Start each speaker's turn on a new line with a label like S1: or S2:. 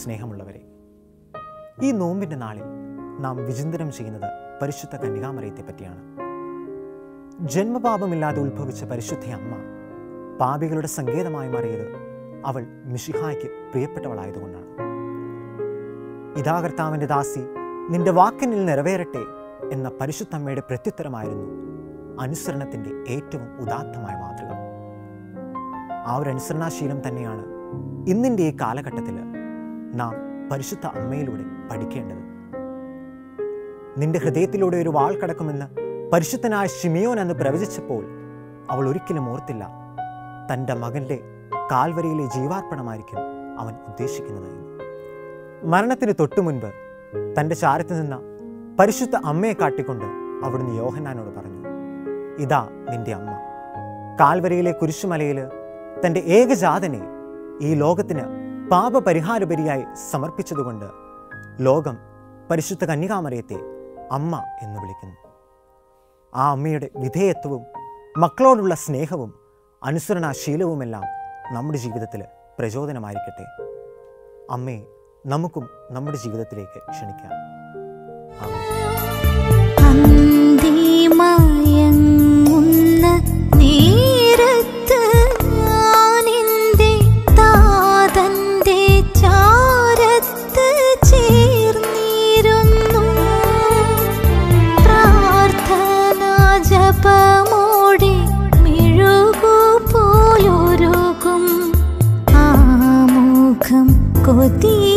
S1: സ്നേഹമുള്ളവരെ ഈ നോമ്പിന്റെ നാളിൽ നാം വിചിന്തനം ചെയ്യുന്നത് പരിശുദ്ധ കന്യകാമറിയത്തെ പറ്റിയാണ്. ജന്മപാപമില്ലാതെ ഉത്ഭവിച്ച പരിശുദ്ധ അമ്മ പാപികളുടെ സങ്കേതമായി മാറിയത് അവൾ മിഷിഹായ്ക്ക് പ്രിയപ്പെട്ടവളായതുകൊണ്ടാണ്. ഇതാകർത്താവിന്റെ ദാസി നിന്റെ വാക്കിനിൽ നിറവേറട്ടെ എന്ന പരിശുദ്ധമ്മയുടെ പ്രത്യുത്തരമായിരുന്നു അനുസരണത്തിന്റെ ഏറ്റവും ഉദാത്തമായ മാതൃക ആ ഒരു അനുസരണാശീലം തന്നെയാണ് ഇന്നിന്റെ ഈ കാലഘട്ടത്തിൽ നാം പരിശുദ്ധ അമ്മയിലൂടെ പഠിക്കേണ്ടത്. നിന്റെ ഹൃദയത്തിലൂടെ ഒരു വാൾ കടക്കുമെന്ന് പരിശുദ്ധനായ ഷിമിയോൻ എന്ന് പ്രവചിച്ചപ്പോൾ അവൾ ഒരിക്കലും ഓർത്തില്ല. തന്റെ മകന്റെ കാൽവരിയിലെ ജീവാർപ്പണമായിരിക്കും അവൻ ഉദ്ദേശിക്കുന്നത് എന്ന് മരണത്തിന് തൊട്ടു മുൻപ് തന്റെ ചാരത്ത് നിന്ന പരിശുദ്ധ അമ്മയെ കാട്ടിക്കൊണ്ട് അവിടുന്ന് യോഹന്നാനോട് പറഞ്ഞു ഇതാ നിന്റെ അമ്മ. കാൽവരയിലെ കുരിശുമലയിൽ തന്റെ ഏകജാതനെ ഈ ലോകത്തിന് പാപപരിഹാരപരിയായി സമർപ്പിച്ചതുകൊണ്ട് ലോകം പരിശുദ്ധ കന്യകാമറിയത്തെ അമ്മ എന്ന് വിളിക്കുന്നു. ആ അമ്മയുടെ വിധേയത്വവും മക്കളോടുള്ള സ്നേഹവും അനുസരണാശീലവുമെല്ലാം നമ്മുടെ ജീവിതത്തിൽ പ്രചോദനമായിരിക്കട്ടെ. അമ്മയെ നമുക്കും നമ്മുടെ ജീവിതത്തിലേക്ക് ക്ഷണിക്കാം. 我
S2: 第